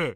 네.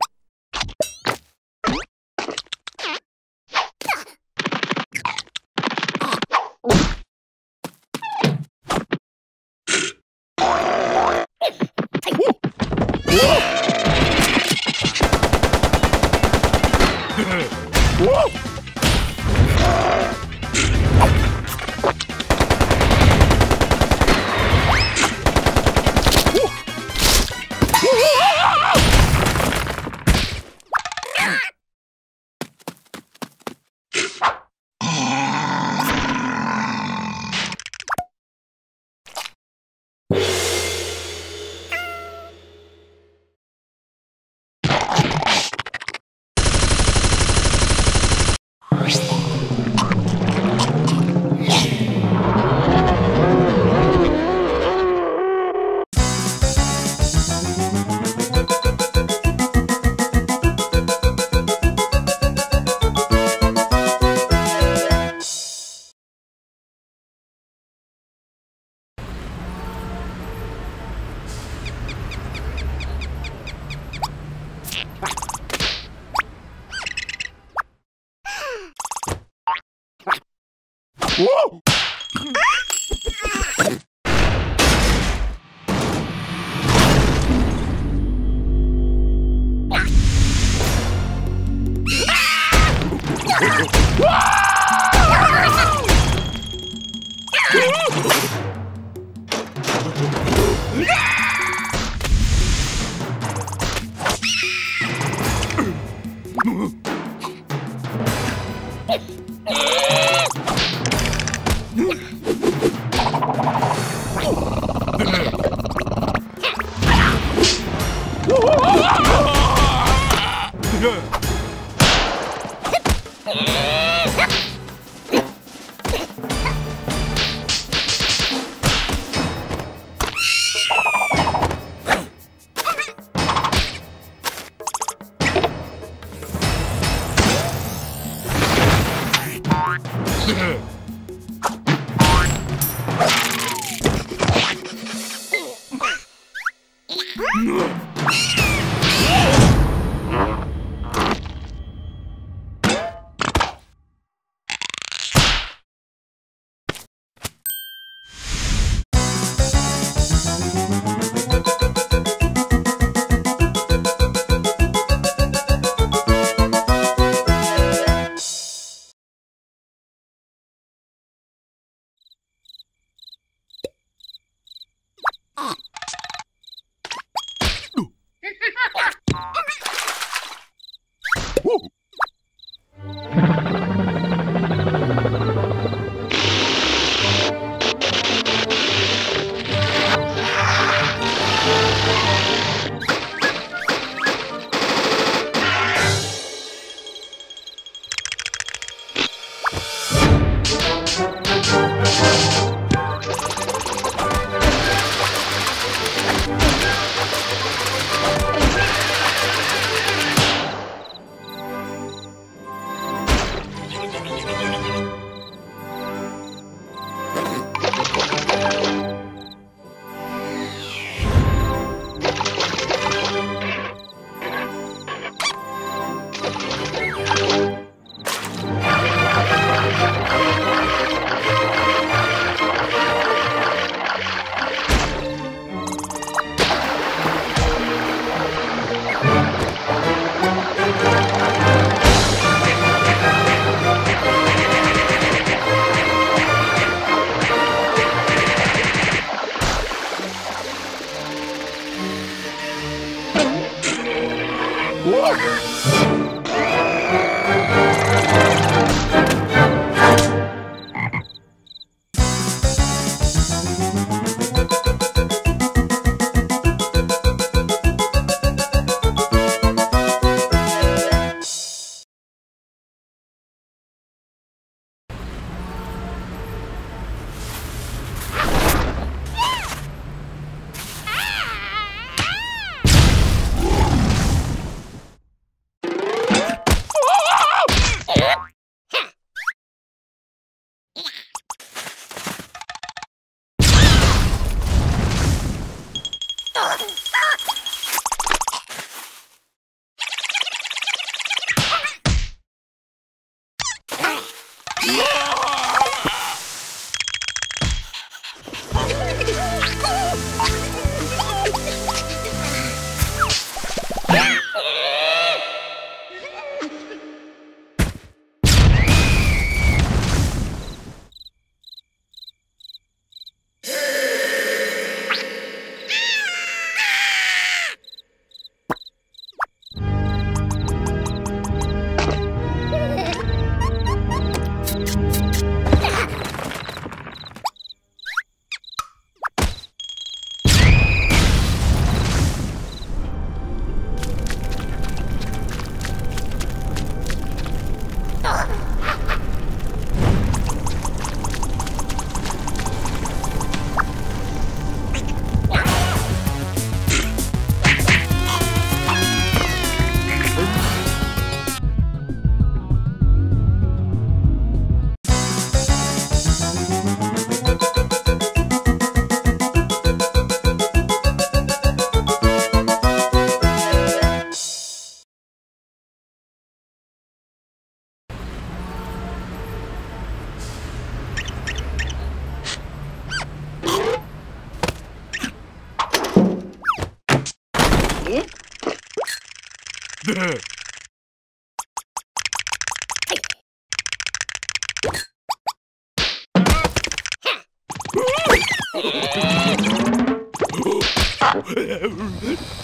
good.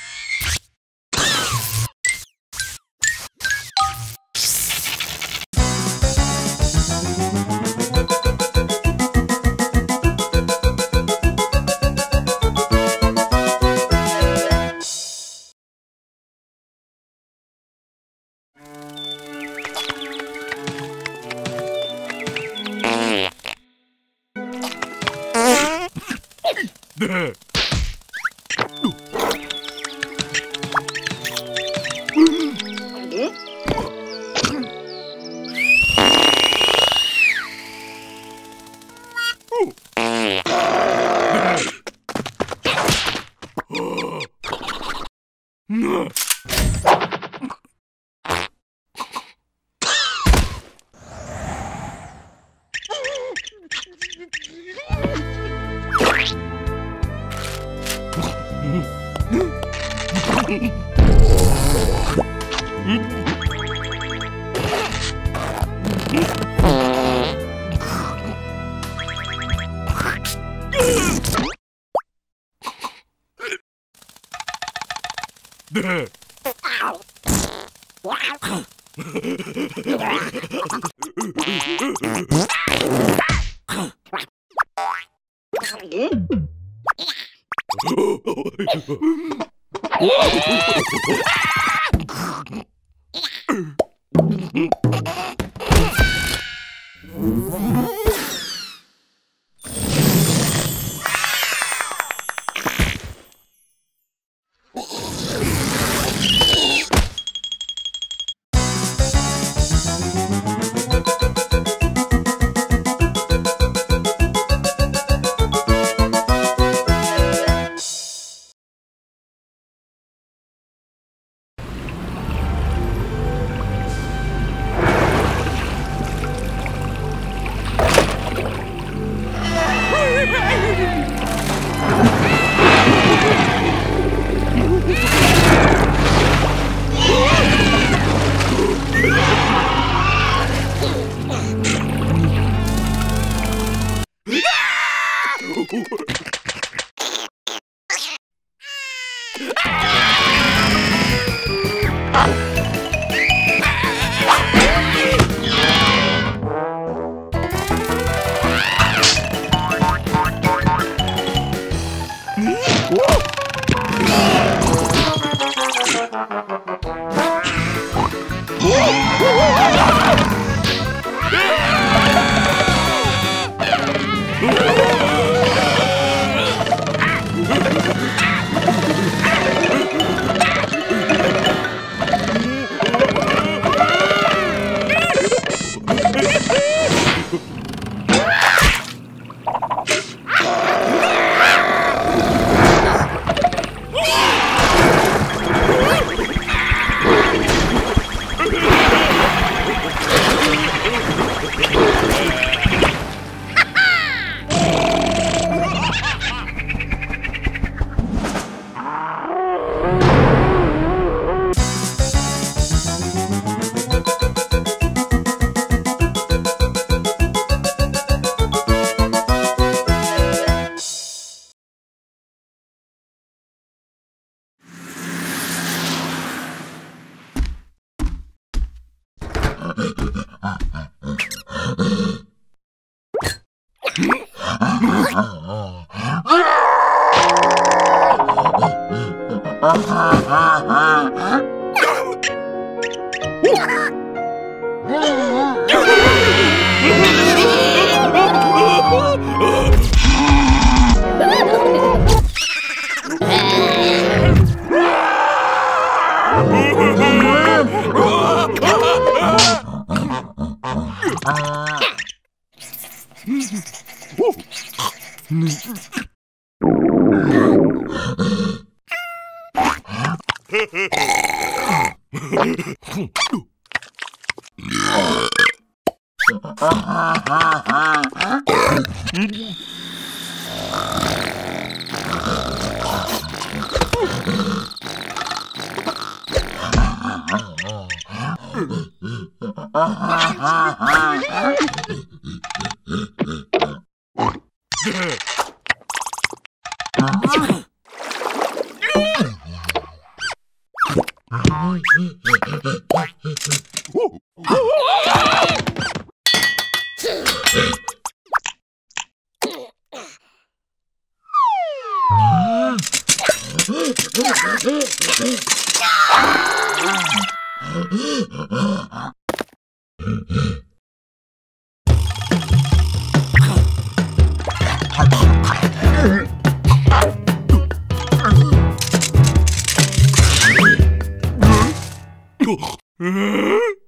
이거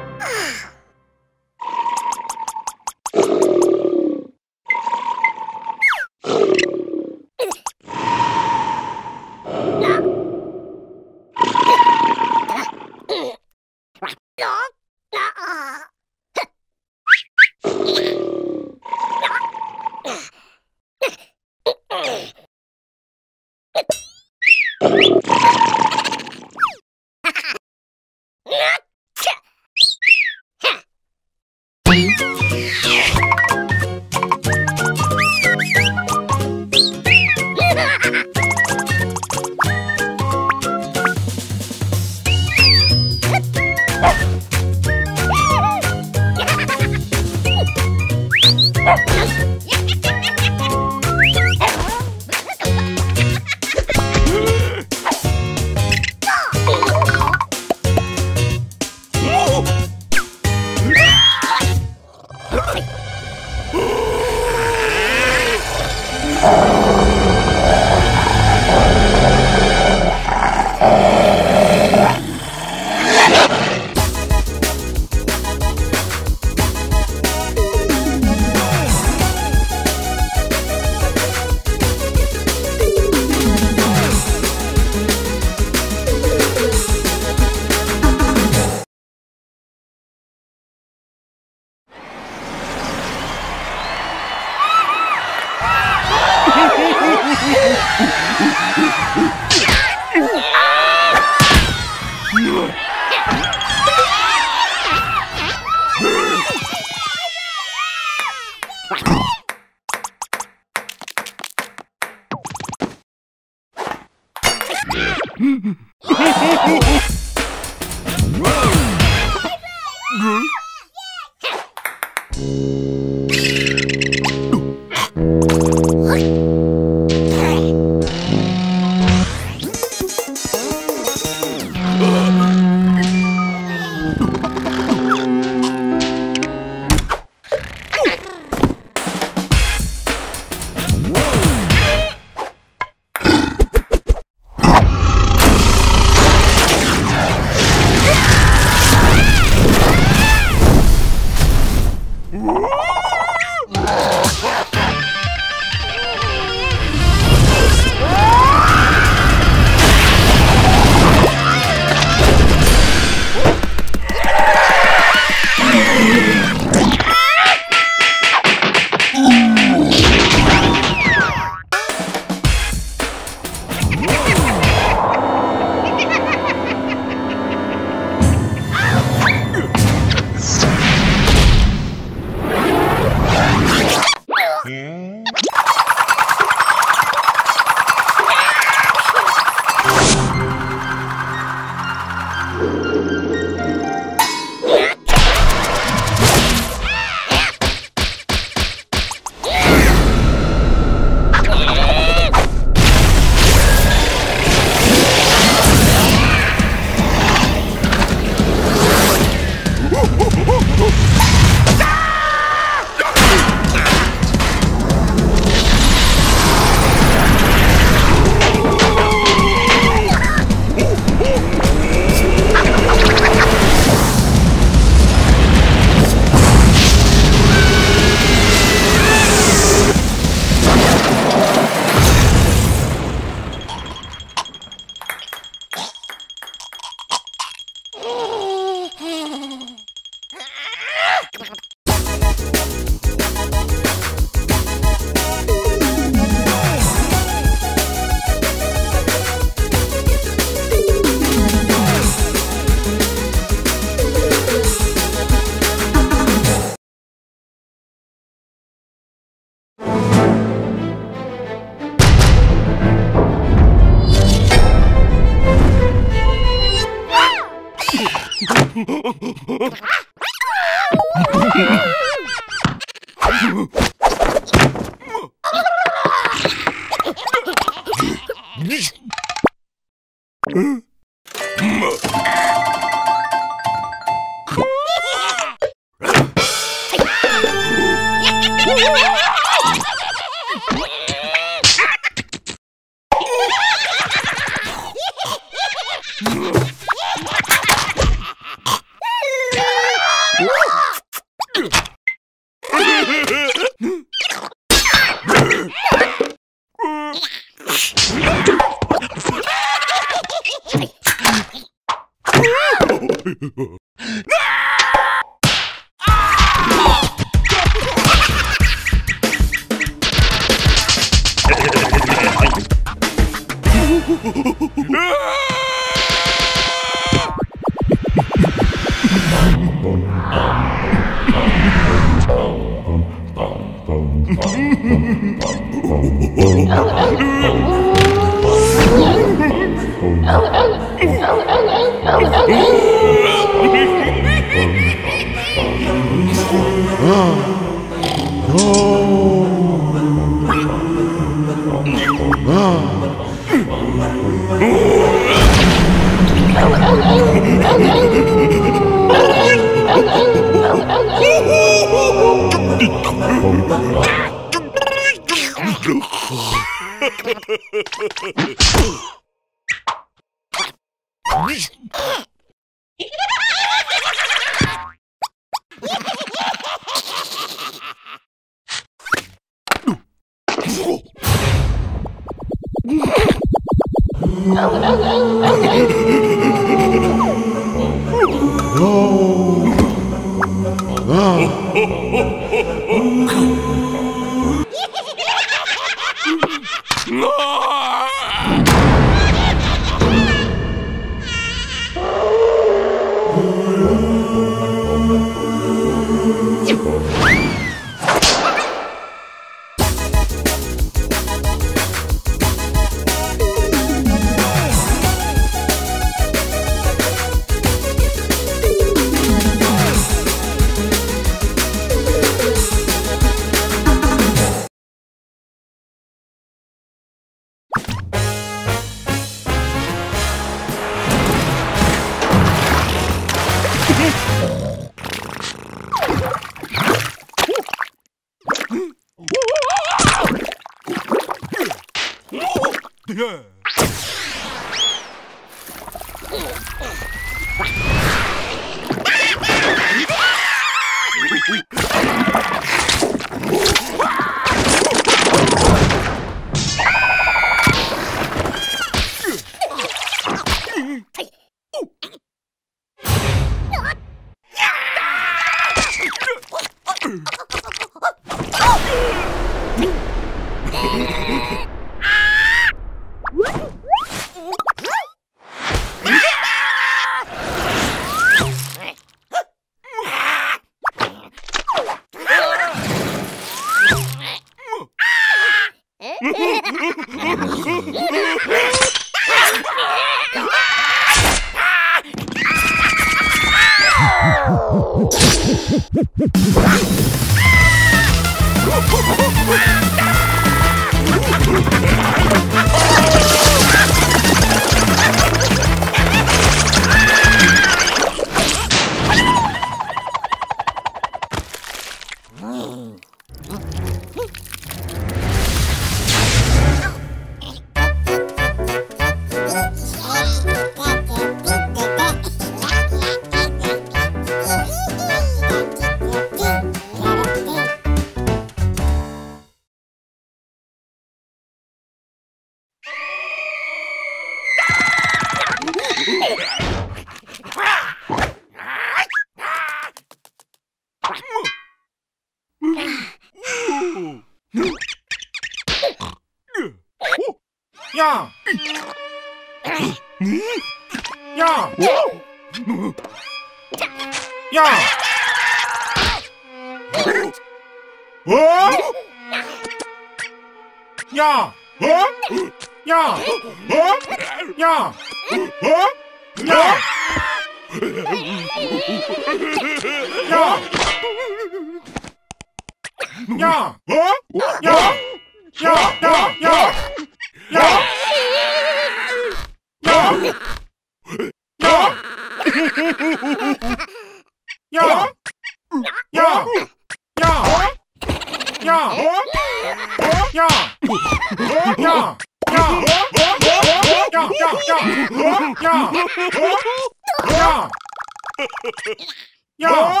야! 어?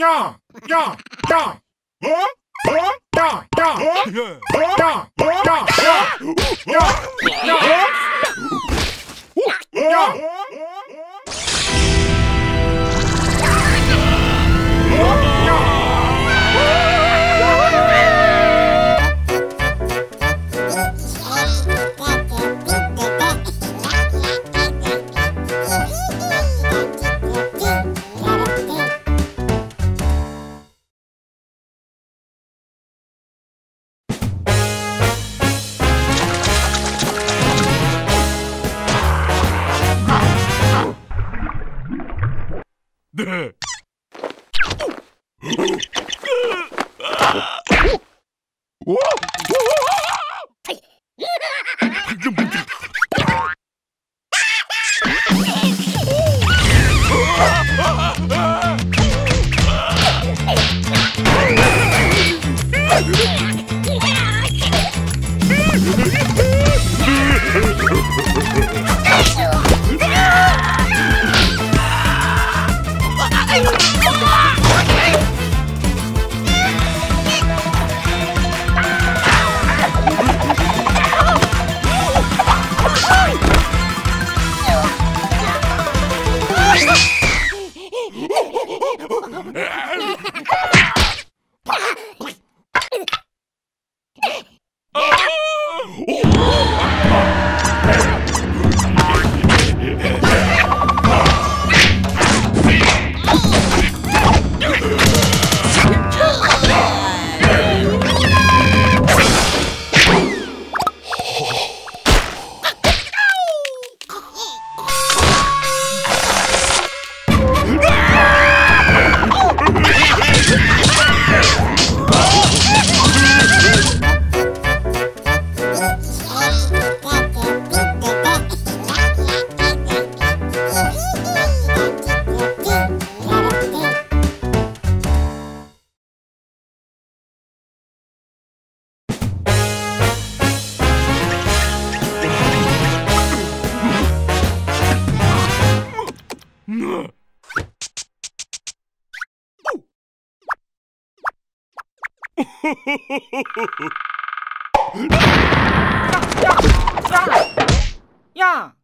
야! 야! 야! 어? 야! 야! 어? 야! 어? 야! 어? 야!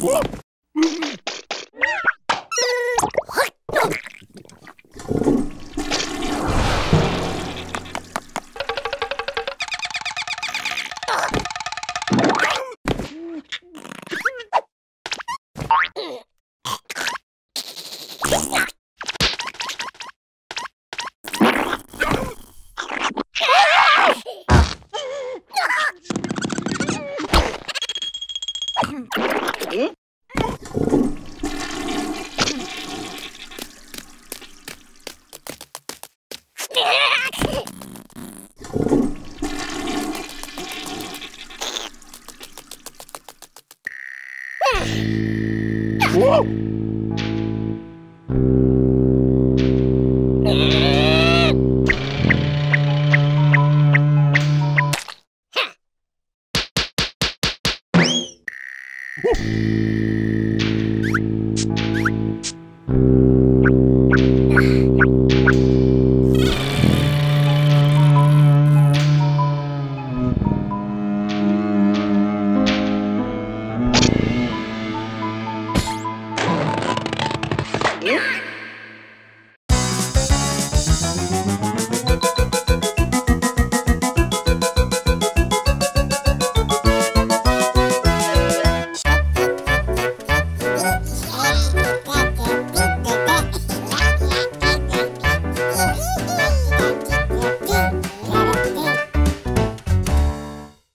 Whoop.